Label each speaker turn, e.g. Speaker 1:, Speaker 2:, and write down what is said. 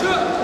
Speaker 1: 是。